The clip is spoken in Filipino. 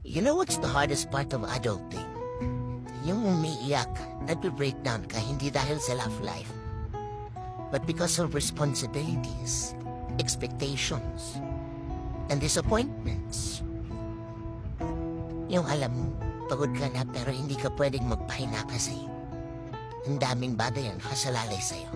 You know what's the hardest part of adulting? Yung umiiyak, nagbe-breakdown ka hindi dahil sa love life, but because of responsibilities, expectations, and disappointments. Yung alam mo, pagod ka na pero hindi ka pwedeng magpahinga kasi ang daming bagay ang nakasalalay sa'yo.